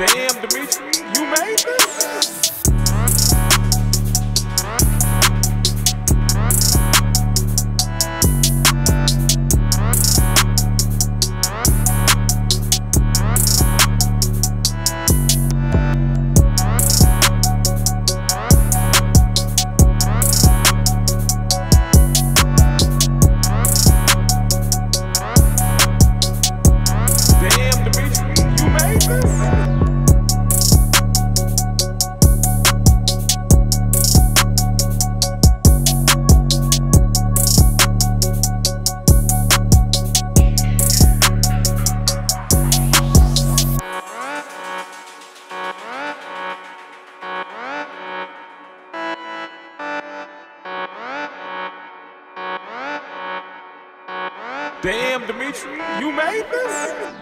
Damn, Dimitri, you made this? Damn, Dimitri, you made this?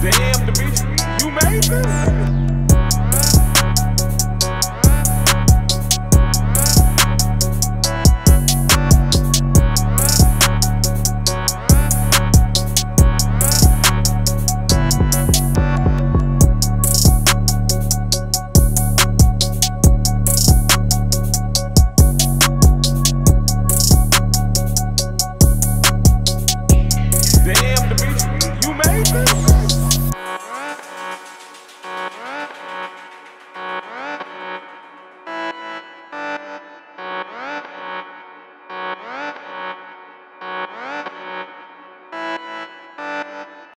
Damn, Dimitri, you made this?